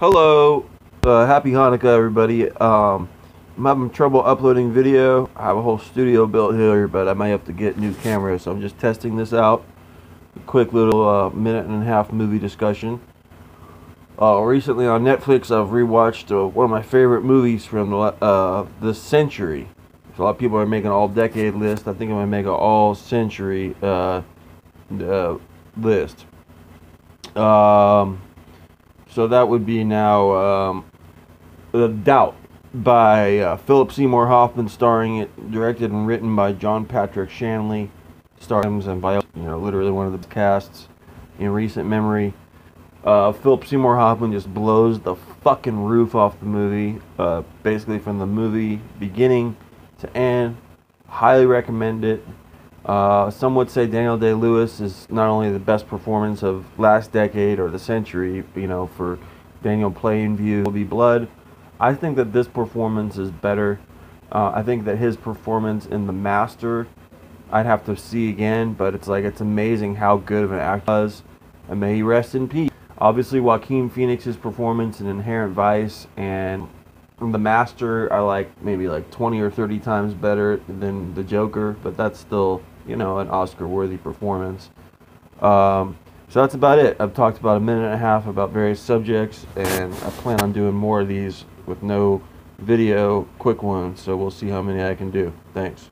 Hello, uh, happy Hanukkah, everybody. Um, I'm having trouble uploading video. I have a whole studio built here, but I might have to get new cameras, so I'm just testing this out. A quick little uh, minute and a half movie discussion. Uh, recently on Netflix, I've rewatched uh, one of my favorite movies from the, uh, this century. So a lot of people are making all decade list. I think I'm gonna make an all century uh, uh, list. Um, so that would be now um, The Doubt by uh, Philip Seymour Hoffman, starring it, directed and written by John Patrick Shanley, stars and by you know literally one of the casts in recent memory. Uh, Philip Seymour Hoffman just blows the fucking roof off the movie, uh, basically from the movie beginning to end. Highly recommend it. Uh, some would say Daniel Day Lewis is not only the best performance of last decade or the century, you know, for Daniel Plainview will be blood. I think that this performance is better. Uh, I think that his performance in The Master, I'd have to see again, but it's like it's amazing how good of an actor he was, and may he rest in peace. Obviously, Joaquin Phoenix's performance in Inherent Vice and The Master are like maybe like 20 or 30 times better than The Joker, but that's still you know, an Oscar-worthy performance. Um, so that's about it. I've talked about a minute and a half about various subjects, and I plan on doing more of these with no video, quick ones. So we'll see how many I can do. Thanks.